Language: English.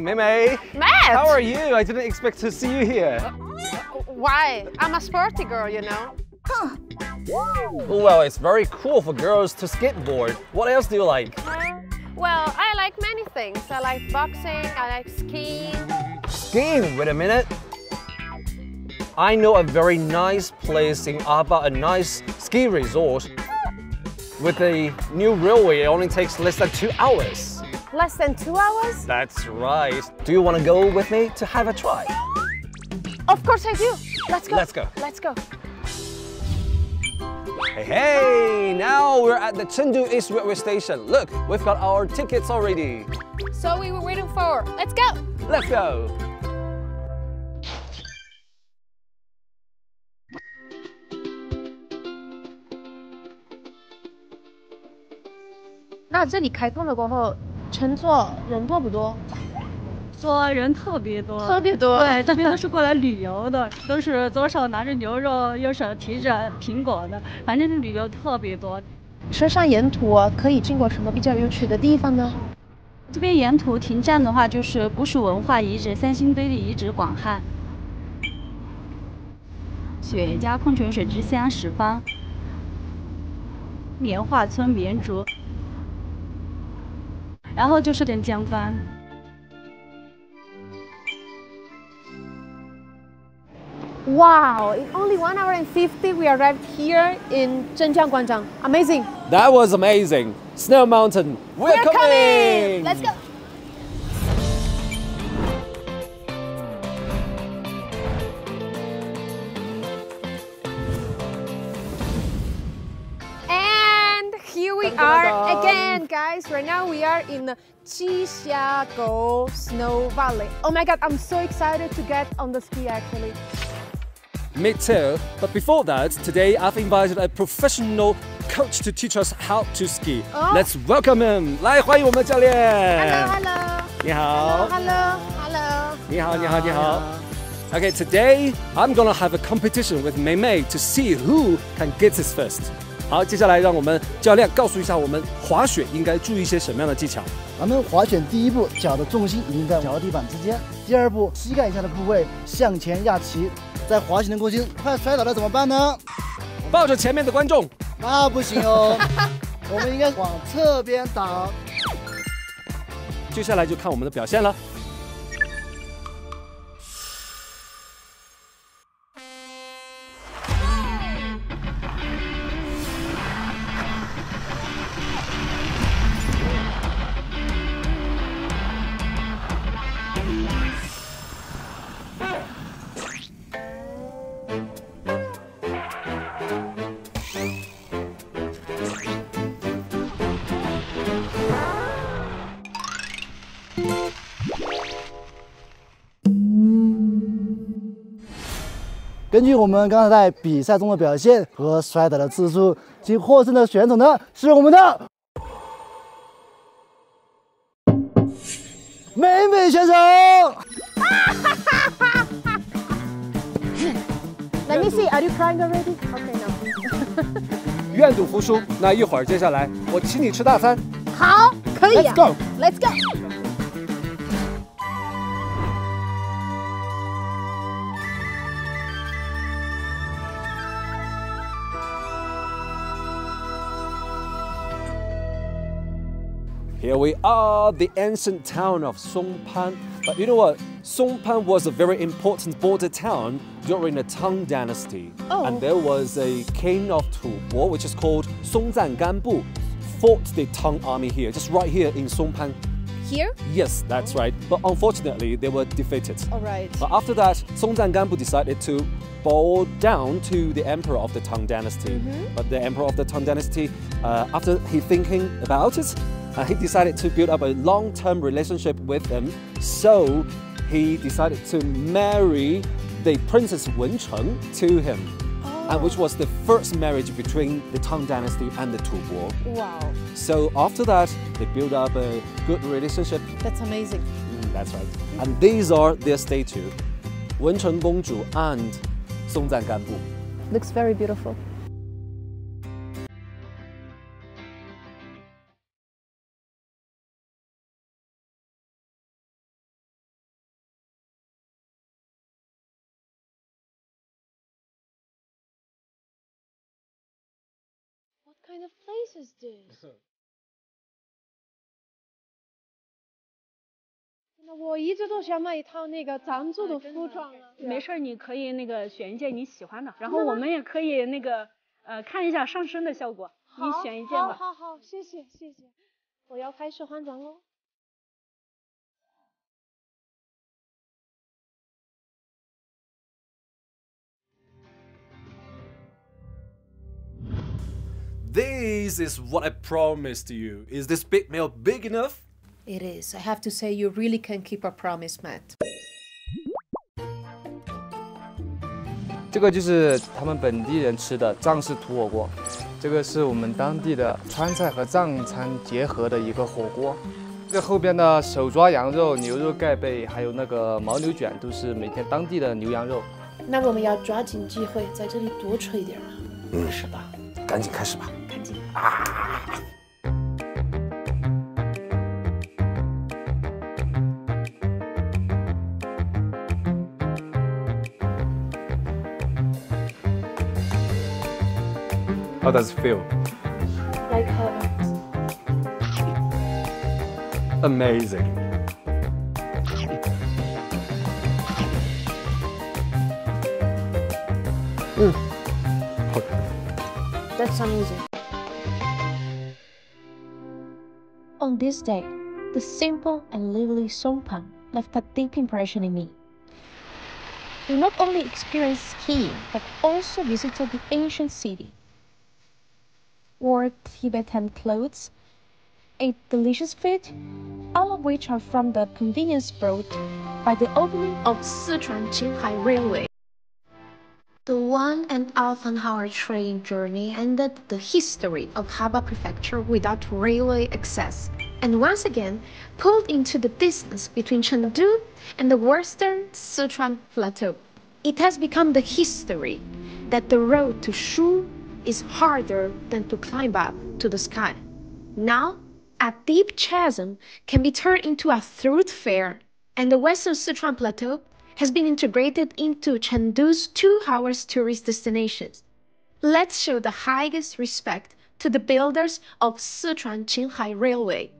morning, Mei Mei. Matt! How are you? I didn't expect to see you here. Why? I'm a sporty girl, you know. Well, it's very cool for girls to skateboard. What else do you like? Uh, well, I like many things. I like boxing, I like skiing. Skiing. Wait a minute. I know a very nice place in Aba, a nice ski resort. With the new railway, it only takes less than two hours. Less than two hours? That's right. Do you want to go with me to have a try? Of course I do. Let's go. Let's go. Let's go. Hey, hey, now we're at the Chengdu East Railway Station. Look, we've got our tickets already. So we were waiting for. Let's go. Let's go. 那这里开通了过后， 乘坐人多不多？说人特别多，特别多。对，这边都是过来旅游的，都是左手拿着牛肉，右手提着苹果的，反正旅游特别多。车上沿途可以经过什么比较有趣的地方呢？这边沿途停站的话，就是古蜀文化遗址、三星堆的遗址广汉、雪家矿泉水之乡十方、棉花村绵竹，然后就是点江湾。 Wow, in only one hour and 50, we arrived here in Zhenjiang Guanzhang. Amazing. That was amazing. Snow Mountain, we're, We're coming. Let's go. guys. Right now we are in the Qixiago Snow Valley. Oh my god, I'm so excited to get on the ski actually. Me too. But before that, today I've invited a professional coach to teach us how to ski. Oh. Let's welcome him. 来，欢迎我们的教练。 Hello, hello. 你好。 Hello, hello. 你好，你好，你好。Okay, today I'm gonna have a competition with Mei Mei to see who can get this first. 好，接下来让我们教练告诉一下我们滑雪应该注意一些什么样的技巧。咱们滑雪第一步，脚的重心一定在脚地板之间。第二步，膝盖以下的部位向前压齐。在滑行的过程中快摔倒了怎么办呢？抱着前面的观众，那不行哦，我们应该往侧边倒。接下来就看我们的表现了。根据我们刚才在比赛中的表现和摔倒的次数，其获胜的选手呢是我们的美美选手。Let me see. Are you crying already? Okay, no. 愿赌服输。那一会儿接下来我请你吃大餐。好，可以 Let's 啊。go。Let's go. Here we are, the ancient town of Songpan. But you know what? Songpan was a very important border town during the Tang Dynasty. Oh. And there was a king of Tubo, which is called Songzan Ganbu, fought the Tang army here, just right here in Songpan. Here? Yes, that's right. But unfortunately, they were defeated. All right. But after that, Songzan Ganbu decided to bow down to the emperor of the Tang Dynasty. Hmm. But the emperor of the Tang Dynasty, uh, after he thinking about it, uh, he decided to build up a long-term relationship with them. So he decided to marry the Princess Wen Wencheng to him, and which was the first marriage between the Tang Dynasty and the Tubo. Wow, So after that, they built up a good relationship that's amazing. Mm, that's right. And these are their statue, Wencheng Gongzhu and Songzan Ganbu. Looks very beautiful. Kind of place is this? 那我一直都想买一套那个藏族的服装啊。没事儿，你可以那个选一件你喜欢的，然后我们也可以那个呃看一下上身的效果，你选一件吧。好好好，谢谢谢谢，我要开始换装喽。This is what I promised you. Is this big meal big enough? It is. I have to say, you really can keep a promise, Matt. 这个就是他们本地人吃的藏式土火锅，这个是我们当地的川菜和藏餐结合的一个火锅。这后边的手抓羊肉、牛肉盖贝，还有那个牦牛卷，都是每天当地的牛羊肉。那我们要抓紧机会，在这里多吃一点啊，嗯是吧？赶紧开始吧。How does it feel? Like heaven. Amazing. That's amazing. On this day, the simple and lively Songpan left a deep impression in me. We not only experienced skiing, but also visited the ancient city, wore Tibetan clothes, ate delicious food, all of which are from the convenience brought by the opening of Sichuan Qinghai Railway. The one and a half an hour train journey ended the history of Aba Prefecture without railway access, and once again pulled into the distance between Chengdu and the western Sichuan Plateau. It has become the history that the road to Shu is harder than to climb up to the sky. Now, a deep chasm can be turned into a thoroughfare, and the western Sichuan Plateau has been integrated into Chengdu's two hours tourist destinations. Let's show the highest respect to the builders of Sichuan Qinghai Railway.